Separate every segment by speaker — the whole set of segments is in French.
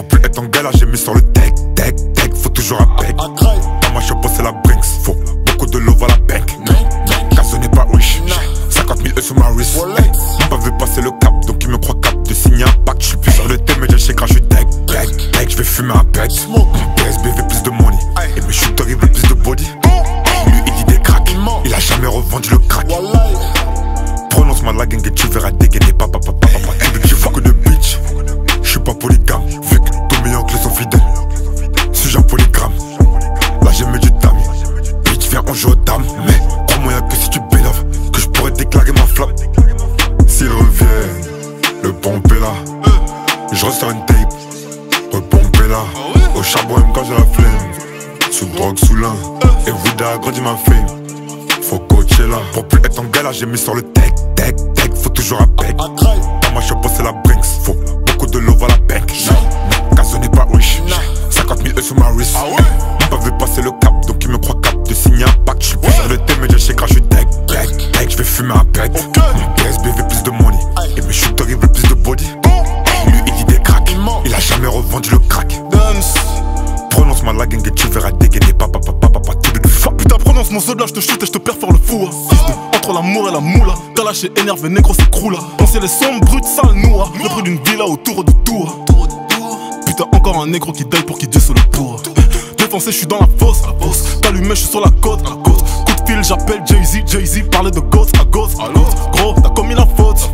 Speaker 1: Faut plus être en j'ai mis sur le deck, deck, deck. Faut toujours un bec. Dans ma chapeau, c'est la Brinks. Faut beaucoup de l'eau à la bank. Car ce n'est pas riche. 50 000 euros sur ma wrist. Hey, pas veut passer le cap, donc il me croit cap de signer un pacte. J'suis plus sur le thé, mais je sais je suis deck, deck, deck. J'vais fumer un pet. Mon PSB plus de money. Et mes shooters, il veut plus de body. Lui, il dit des cracks. Il a jamais revendu le crack. Prononce ma lag et tu verras dégainer papa Mais crois-moi y'a que si tu bélaves Que je pourrais déclarer ma flamme. S'ils reviennent, le pompe là. Je ressors une tape, repompe là. Au charbon même quand j'ai la flemme. Sous drogue, sous lin Et Voudra a grandi ma fame faut coacher là. Pour plus être en galère j'ai mis sur le tech Tech tech. Faut toujours un bec. Dans ma chapeau c'est la brinks. Faut beaucoup de love à la bank Car ce n'est pas riche. 50 000 euros sur ma wrist. Ah ils peuvent passer le cap donc ils me croient de signer un pacte. J'suis plus sur le thème, mais j'ai chez je suis deck, deck, deck. J'vais fumer un pet. Mon PSB veut plus de money? Et mes ils veulent plus de body. Lui il dit des cracks. Il a jamais revendu le crack. Prononce ma la gang et tu verras dégainer. Papa, papa, papa, tu de fuck.
Speaker 2: Putain, prononce mon là, je te chute et je te perds faire le fou. hein. De- Entre l'amour et la moula, t'as lâché énervé, négro, c'est crou là. Penser les sombres, brutes, sales, noix. Le prix d'une villa autour de tour. Putain, encore un négro qui daille pour qu'il Dieu se le pour. Je suis dans la fosse. T'allumé, je suis sur la côte. Coup de fil, j'appelle Jay-Z. Jay-Z parlait de ghost à ghost. Gros, t'as commis la faute.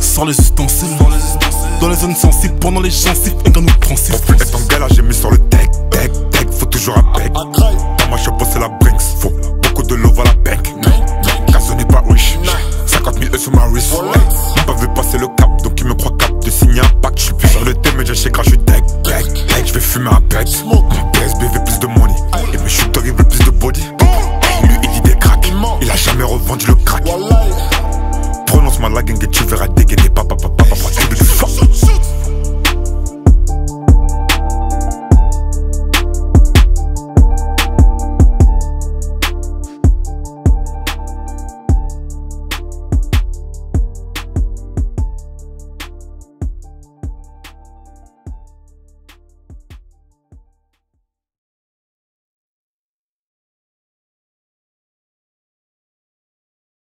Speaker 2: Sans les ustensiles. Dans les zones sensibles, pendant les gencives, un gars nous
Speaker 1: White Smoke. PSBV plus de money. Et mes shooters, il veut plus de body. Lui, il dit des cracks. Il a jamais revendu le crack. Prononce ma lague et tu verras dégainer. Papa, papa, papa,